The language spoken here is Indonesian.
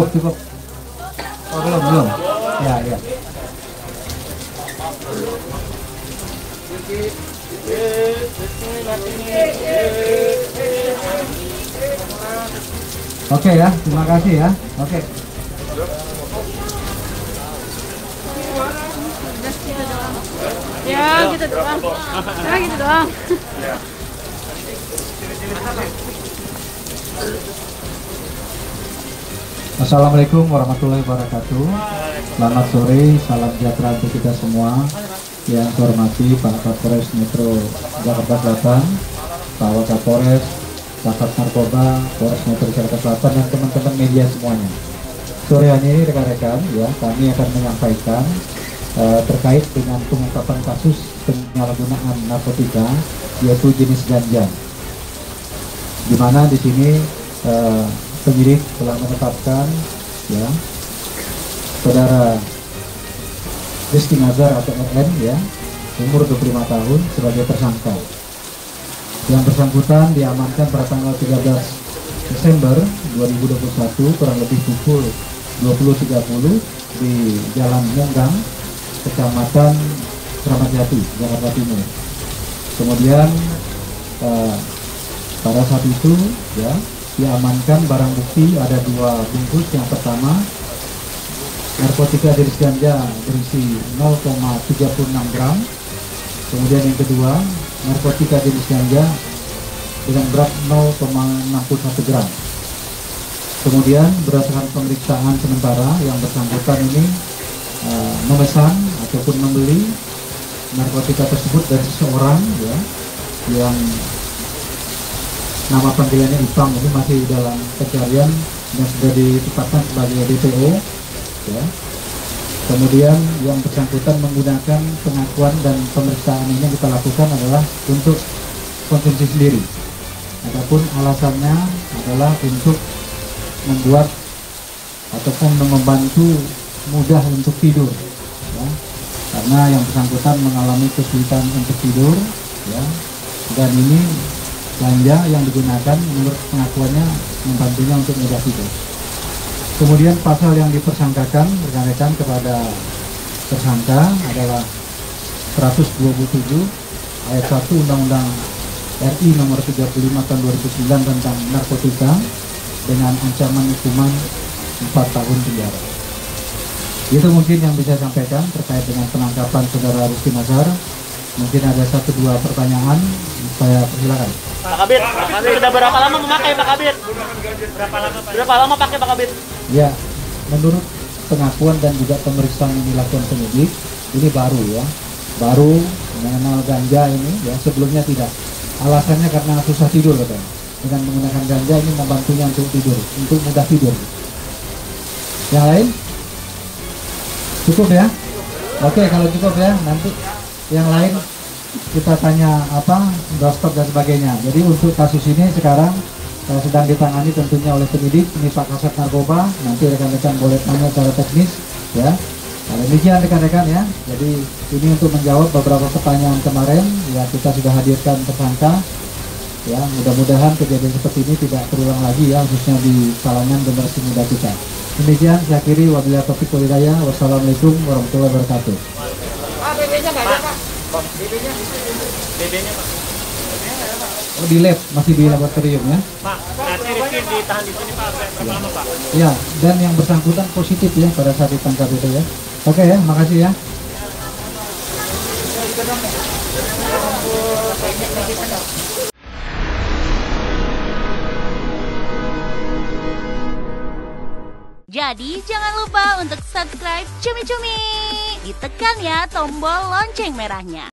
cukup cukup oh belum belum ya ya Oke ya, terima kasih ya. Oke. Ya gitu doang. Ya gitu doang. Assalamualaikum warahmatullahi wabarakatuh. Selamat sore, salam sejahtera untuk kita semua. Yang hormati Pak Kapolres Metro Jakarta Selatan, Pak Wakapolres, Kasat Narkoba, Polres Metro Jakarta Selatan, dan teman-teman media semuanya. Sore hari ini rekan-rekan, ya kami akan menyampaikan eh, terkait dengan pengungkapan kasus penyalahgunaan narkotika, yaitu jenis ganja. Di mana di sini eh, penyidik telah menetapkan ya saudara Rizky Nazar atau RN ya umur 25 tahun sebagai tersangka. Yang bersangkutan diamankan pada tanggal 13 Desember 2021 kurang lebih pukul 20.30 di Jalan Munggang Kecamatan Keramat Jati Jakarta Timur. Kemudian eh, pada saat itu ya diamankan barang bukti ada dua bungkus. Yang pertama narkotika jenis ganja berisi 0,36 gram. Kemudian yang kedua narkotika jenis ganja dengan berat 0,61 gram. Kemudian berdasarkan pemeriksaan sementara yang bersangkutan ini uh, memesan ataupun membeli narkotika tersebut dari seseorang ya yang nama panggilannya Ipang ini masih dalam pencarian dan sudah ditetapkan sebagai DPO ya. Kemudian yang bersangkutan menggunakan pengakuan dan pemeriksaan ini yang kita lakukan adalah untuk konsumsi sendiri. Adapun alasannya adalah untuk membuat ataupun membantu mudah untuk tidur. Ya. Karena yang bersangkutan mengalami kesulitan untuk tidur, ya, dan ini ganja yang digunakan menurut pengakuannya membantunya untuk mudah tidur. Kemudian pasal yang dipersangkakan rekan-rekan kepada tersangka adalah 127 ayat 1 Undang-Undang RI nomor 35 tahun 2009 tentang narkotika dengan ancaman hukuman 4 tahun penjara. Itu mungkin yang bisa sampaikan terkait dengan penangkapan saudara Rizky Nazar. Mungkin ada satu dua pertanyaan, saya persilakan. Pak Kabit, Pak Kabit, sudah berapa lama memakai Pak Kabit? Berapa lama Pak? Berapa lama pakai Pak Kabit? Ya, menurut pengakuan dan juga pemeriksaan yang dilakukan penyidik, ini baru ya, baru mengenal ganja ini ya sebelumnya tidak. Alasannya karena susah tidur katanya. Dengan menggunakan ganja ini membantunya untuk tidur, untuk mudah tidur. Yang lain? Cukup ya? Oke, kalau cukup ya, nanti yang lain kita tanya apa, doorstop dan sebagainya. Jadi untuk kasus ini sekarang eh, sedang ditangani tentunya oleh penyidik ini Pak Kasat Narkoba. Nanti rekan-rekan boleh tanya secara teknis ya. Kalau demikian rekan-rekan ya. Jadi ini untuk menjawab beberapa pertanyaan kemarin ya kita sudah hadirkan tersangka. Ya mudah-mudahan kejadian seperti ini tidak terulang lagi ya khususnya di kalangan generasi muda kita. Demikian saya akhiri. Wabillahi taufiq walhidayah. Wassalamualaikum warahmatullahi wabarakatuh. Oh di lab masih di laboratorium ya Pak, nanti Rizky ditahan di sini Pak. Berapa lama Pak? Ya, dan yang bersangkutan positif ya pada saat ditangkap itu ya. Oke ya, makasih ya. Jadi jangan lupa untuk subscribe Cumi Cumi. Ditekan ya tombol lonceng merahnya.